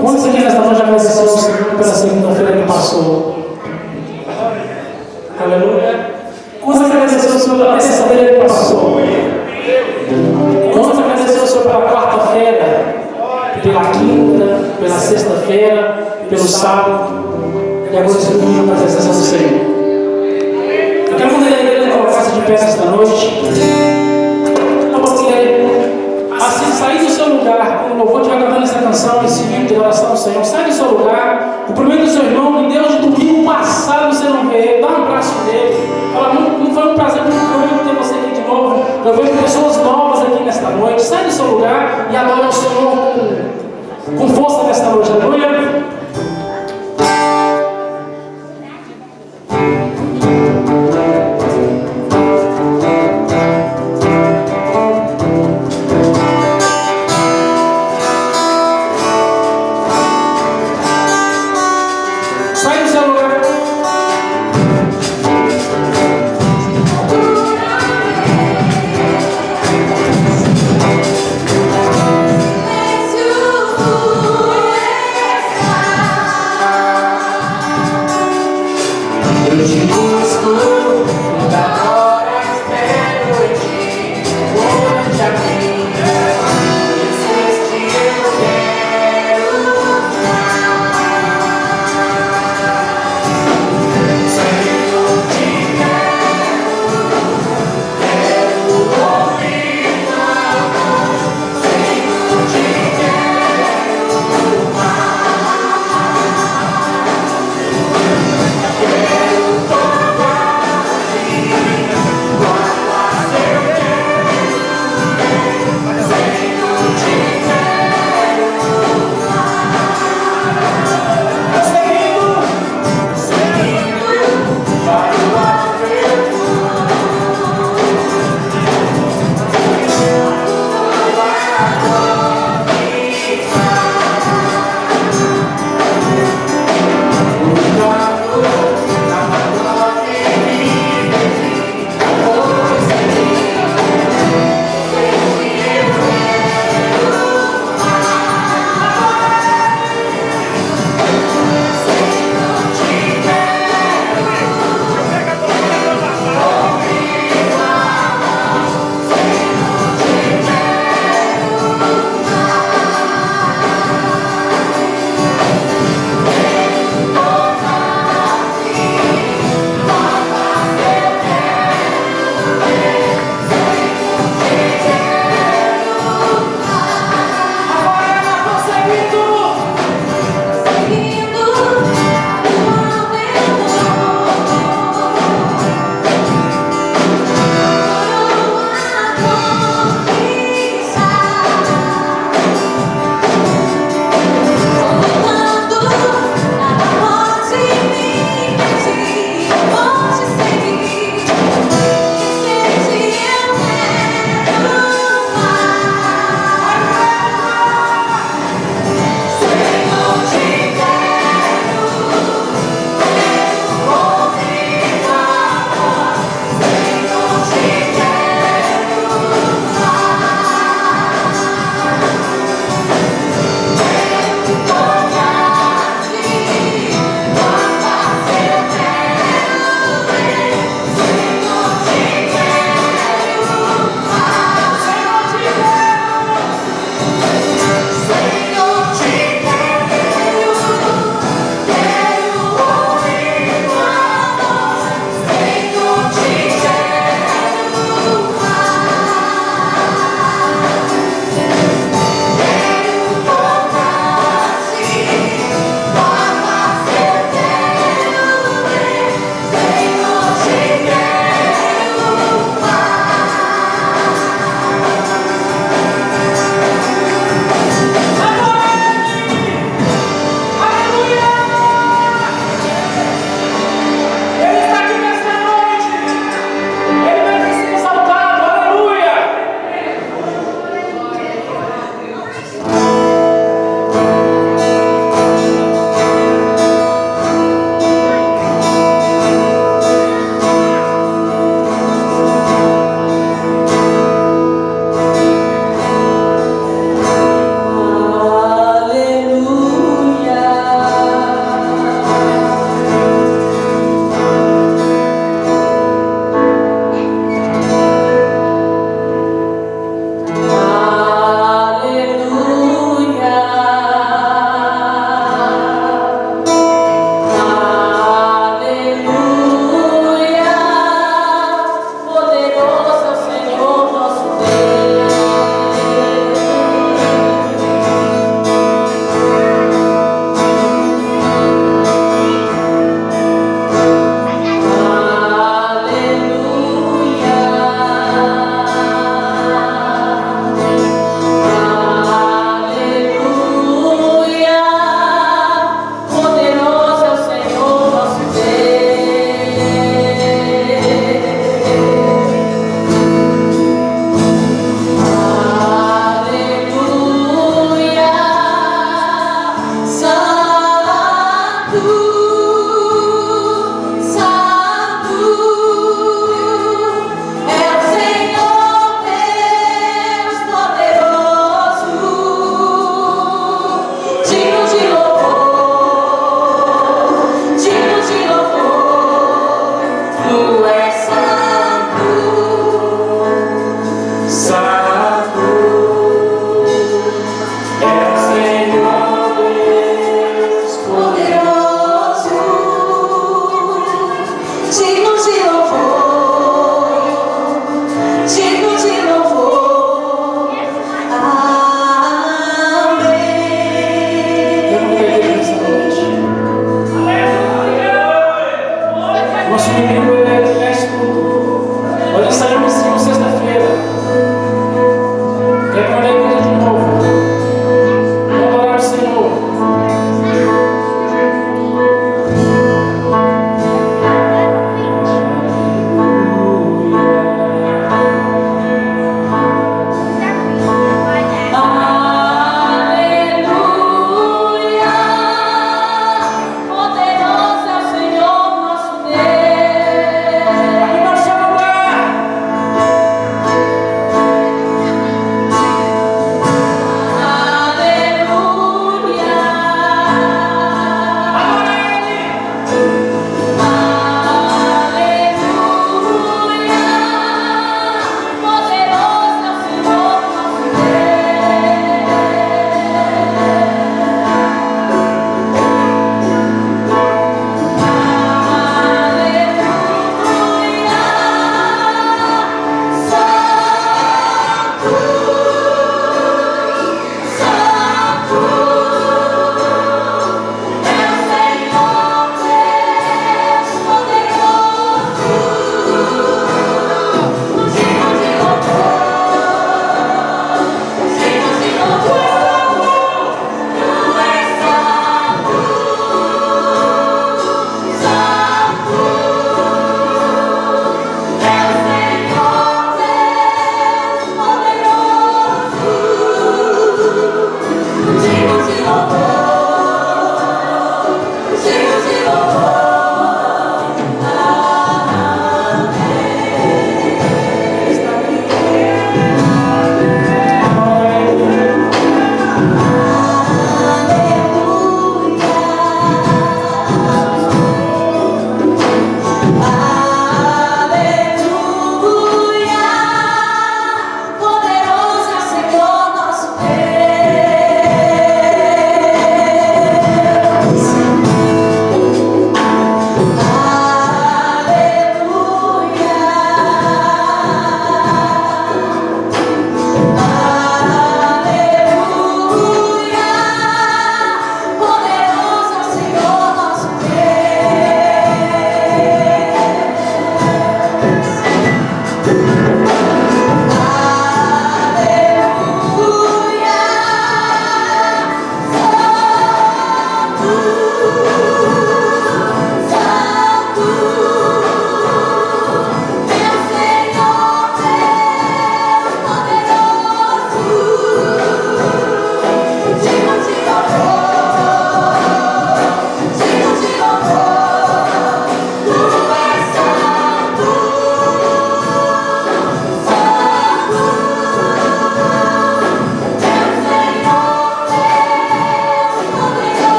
Quantos aqui nesta noite agradeceu ao Senhor pela segunda-feira que passou? Aleluia. Quantos agradeceu ao Senhor pela terça-feira que passou? Quantos agradeceu ao Senhor pela quarta-feira? Pela quinta, pela sexta-feira, pelo sábado? E agora esse domingo a sessão do Senhor. Eu quero convidar a igreja colocar-se de pé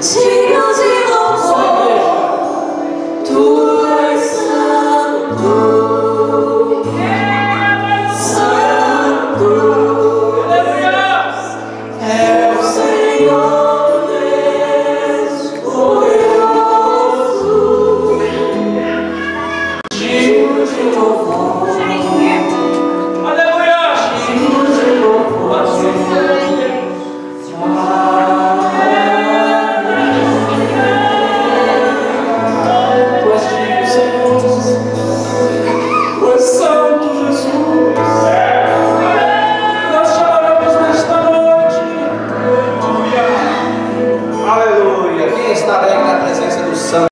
Te